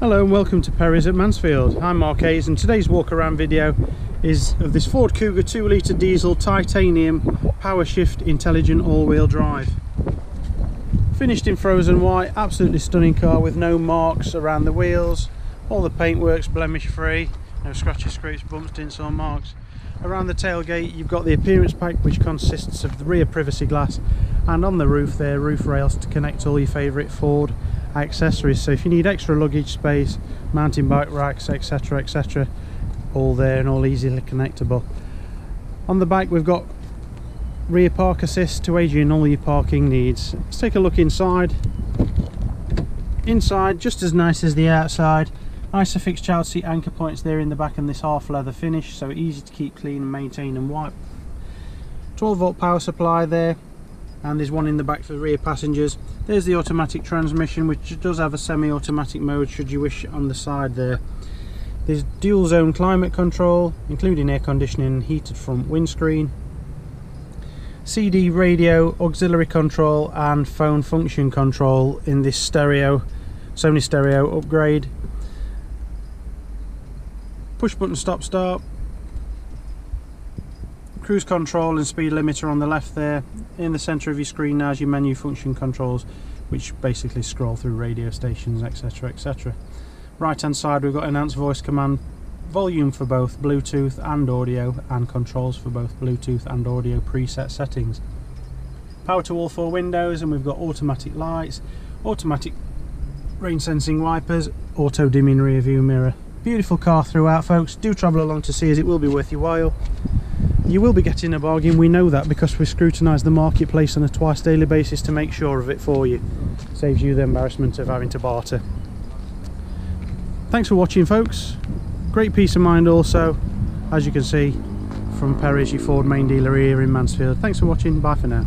Hello and welcome to Perry's at Mansfield. I'm Mark Hayes and today's walk around video is of this Ford Kuga 2 litre diesel titanium power shift intelligent all-wheel drive. Finished in frozen white, absolutely stunning car with no marks around the wheels, all the paintwork's blemish free, no scratches, scrapes, bumps, dents or marks. Around the tailgate you've got the appearance pack which consists of the rear privacy glass and on the roof there roof rails to connect all your favourite Ford accessories. So if you need extra luggage space mountain bike racks etc etc all there and all easily connectable. On the back we've got rear park assist to aid you in all your parking needs. Let's take a look inside. Inside just as nice as the outside. Isofix child seat anchor points there in the back and this half leather finish so easy to keep clean and maintain and wipe. 12 volt power supply there and there's one in the back for the rear passengers. There's the automatic transmission which does have a semi-automatic mode should you wish on the side there. There's dual zone climate control including air conditioning and heated front windscreen. CD radio auxiliary control and phone function control in this stereo Sony stereo upgrade. Push button stop start cruise control and speed limiter on the left there. In the center of your screen now is your menu function controls which basically scroll through radio stations etc etc right hand side we've got enhanced voice command volume for both bluetooth and audio and controls for both bluetooth and audio preset settings. Power to all four windows and we've got automatic lights automatic rain sensing wipers auto dimming rear view mirror. Beautiful car throughout folks, do travel along to see as it will be worth your while. You will be getting a bargain, we know that because we scrutinise the marketplace on a twice daily basis to make sure of it for you. Saves you the embarrassment of having to barter. Thanks for watching folks. Great peace of mind also, as you can see, from Perry's, your Ford main dealer here in Mansfield. Thanks for watching, bye for now.